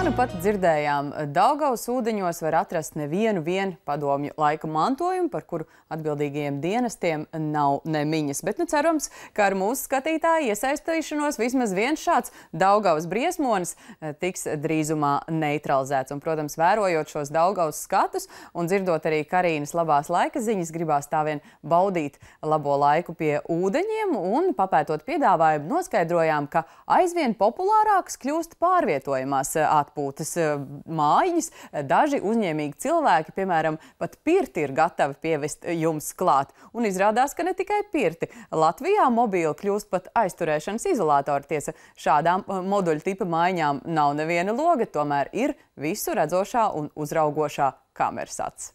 Kā nu pat dzirdējām, Daugavas ūdeņos var atrast nevienu vien padomju laika mantojumu, par kuru atbildīgajiem dienestiem nav nemiņas. Bet nu cerams, ka ar mūsu skatītāju iesaistīšanos vismaz viens šāds Daugavas briesmonis eh, tiks drīzumā neutralizēts. Un, protams, vērojot šos Daugavas skatus un dzirdot arī Karīnas labās laika ziņas, gribās tā vien baudīt labo laiku pie ūdeņiem un papētot piedāvājumu noskaidrojām, ka aizvien populārāks kļūst pārvietojamās atpūtas eh, mājiņas. Daži uzņēmīgi cilvēki, piemēram, pat pirti ir gatavi pievest jums klāt. Un izrādās, ka ne tikai pirti. Latvijā mobīli kļūst pat aizturēšanas izolātori. Tiesa, šādām eh, moduļu tipa mājiņām nav neviena loga, tomēr ir visu redzošā un uzraugošā kameras acis.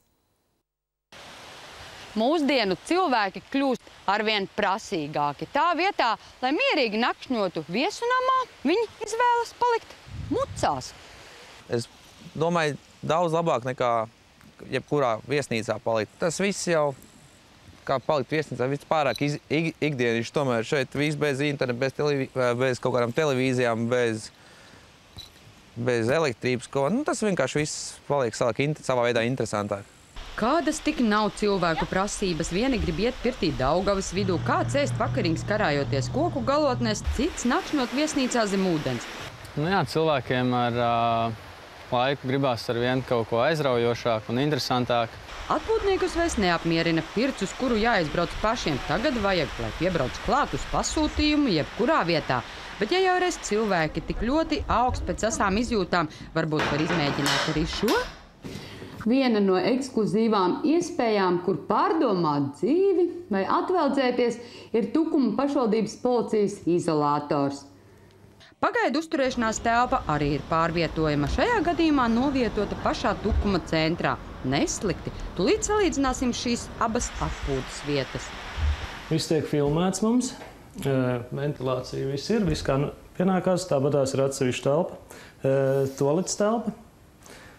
Mūsdienu cilvēki kļūst arvien prasīgāki. Tā vietā, lai mierīgi nakšņotu viesunamā, viņi izvēlas palikt mucās. Es domāju, daudz labāk nekā jebkurā viesnīcā palikt. Tas viss jau, kā palikt viesnīcā, viss pārāk iz, ik, ikdienišķi. Tomēr šeit viss bez interneta, bez, televi, bez kaut kādām televīzijām, bez, bez elektrības. Ko, nu, tas vienkārši viss paliek savā veidā interesantāk. Kādas tik nav cilvēku prasības? Vieni grib iet pirtī Daugavas vidū, kāds ēst vakariņas karājoties koku galotnēs, cits nakšņot viesnīcā zem ūdens. Nu jā, cilvēkiem ar uh, laiku gribās ar vienu kaut ko aizraujošāku un interesantāku. Atpūtniekus vairs neapmierina pirts, uz kuru jāizbrauc pašiem. Tagad vajag, lai piebrauc klāt uz pasūtījumu jebkurā vietā. Bet ja jau reiz cilvēki tik ļoti augst pēc asām izjūtām, varbūt var izmēģināt arī šo? Viena no ekskluzīvām iespējām, kur pārdomāt dzīvi vai atveldzēties, ir Tukuma pašvaldības policijas izolātors. Pagaidu uzturēšanās telpa arī ir pārvietojama. Šajā gadījumā novietota pašā Tukuma centrā. Neslikti. Tūlīt salīdzināsim šīs abas atpūtas vietas. Viss tiek filmēts mums. Ventilācija viss ir, viss kā nu pienākās. Tāpat tās ir atsevišķa telpa, toaletes telpa.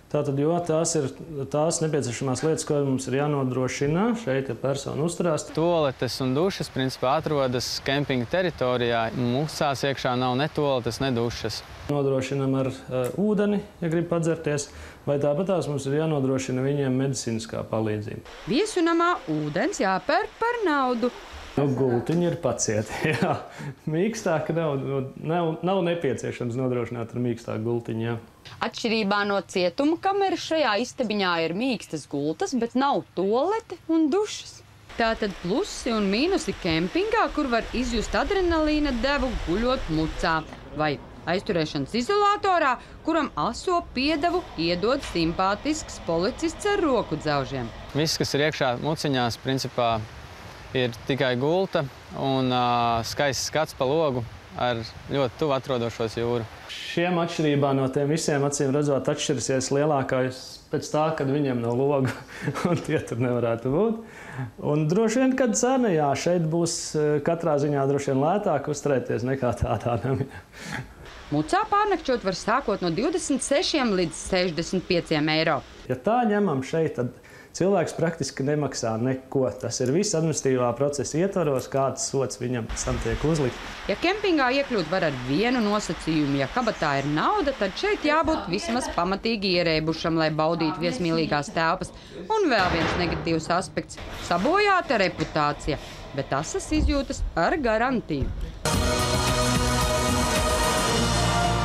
Tātad, jo tās ir tās nepieciešamās lietas, ko mums ir jānodrošina šeit, ja persona uzturās. Toaletes un dušas principā atrodas kempinga teritorijā. Mūsās iekšā nav ne toaletes, ne dušas. Nodrošinam ar uh, ūdeni, ja grib padzerties, vai tāpat tās mums ir jānodrošina viņiem medicīniskā palīdzība. Viesunamā ūdens jāpērk par naudu. Nu, gultiņi ir pacieti. Jā, mīkstāk nav, nav, nav nepieciešams nodrošināt ar mīkstāku gultiņu. Jā. Atšķirībā no cietuma kameras šajā istabiņā ir mīkstas gultas, bet nav tolete un dušas. Tātad plusi un mīnusi kempingā, kur var izjust adrenalīna devu guļot mucā vai aizturēšanas izolatorā, kuram aso piedevu iedod simpātisks policists ar roku dzaužiem. Viss, kas ir iekšā muciņās, principā ir tikai gulta un uh, skaists skats pa logu ar ļoti tuvu atrodošos jūru. Šiem atšķirībā no tiem visiem acīm redzot atšķirsies lielākais pēc tā, kad viņiem nav loga, un tie tur nevarētu būt. Un droši vien, kad cena, jā, šeit būs katrā ziņā droši vien lētāk uzturēties nekā tādā namā. Mucā pārnakšķot var sākot no 26 līdz 65 eiro. Ja tā ņemam šeit, tad Cilvēks praktiski nemaksā neko. Tas ir viss administratīvā procesa ietvaros, kāds sots viņam pēc tam tiek uzlikts. Ja kempingā iekļūt var ar vienu nosacījumu, ja kabatā ir nauda, tad šeit jābūt vismaz pamatīgi ierēbušam, lai baudītu viesmīlīgās telpas. Un vēl viens negatīvs aspekts - sabojāta reputācija, bet asas izjūtas ar garantiju.